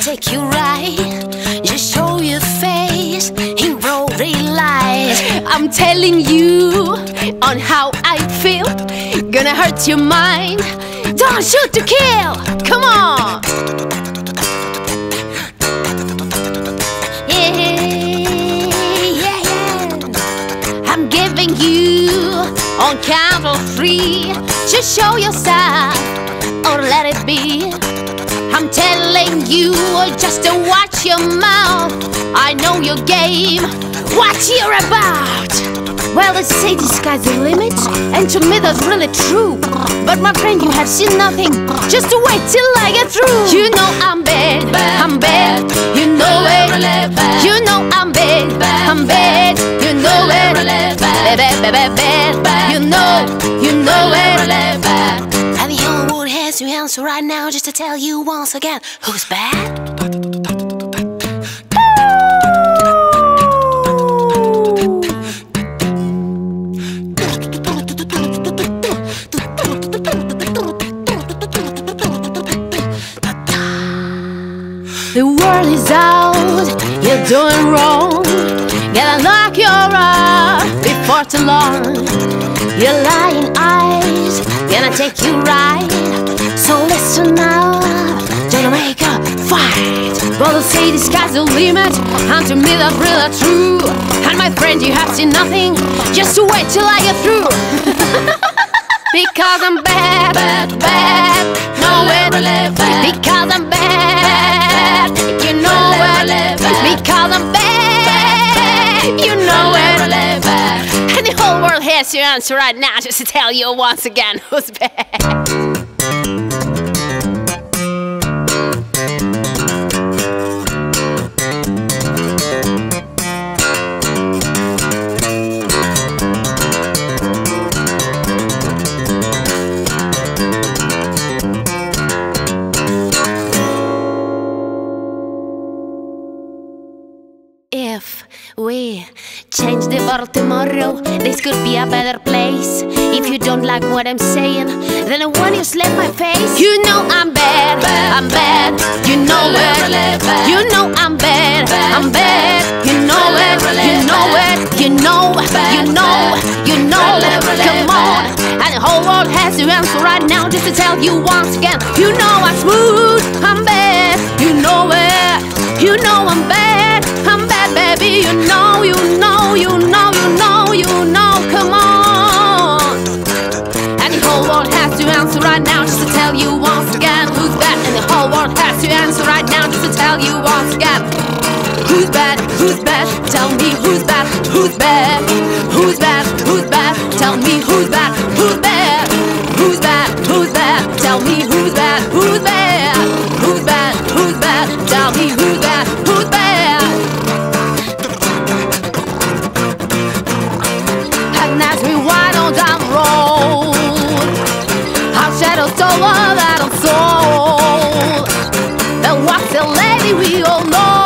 take you right. Just show your face in broad daylight. I'm telling you on how I feel. Gonna hurt your mind. Don't shoot to kill. Come on. Yeah, yeah. I'm giving you on count of three. Just show yourself or let it be. I'm telling you just to watch your mouth. I know your game, what you're about. Well, they say the sky's the limit, and to me that's really true. But my friend, you have seen nothing. Just to wait till I get through. You know I'm bad, I'm bad. You know it. You know I'm bad, I'm bad. You know it. Bad, bad, bad, bad. To answer right now just to tell you once again who's bad. The world is out, you're doing wrong. Gotta lock your up before too long. Your lying eyes gonna take you right. They say the sky's the limit, me that's really true. And my friend, you have seen nothing. Just wait till I get through. Because I'm bad, bad, bad, know it. Because I'm bad, you know it. Because I'm bad, you know it. And the whole world has your answer right now just to tell you once again who's bad. If we change the world tomorrow, this could be a better place. If you don't like what I'm saying, then why do you slap my face? You know I'm bad, I'm bad, you know it. You know I'm bad, I'm bad, you know it, you know it, you know, you know, you know. Come on, and the whole world has to answer right now just to tell you once again. You know I'm smooth, right now just to tell you once again who's bad, who's bad. Tell me who's bad, who's bad, who's bad, who's bad. Tell me who's bad, who's bad, who's bad, who's bad. Tell me who's bad, who's bad, who's bad, who's bad. Tell me who's bad, who's bad. And as we wind on down the road, our shadows over that old soul. The waxy lady we all know,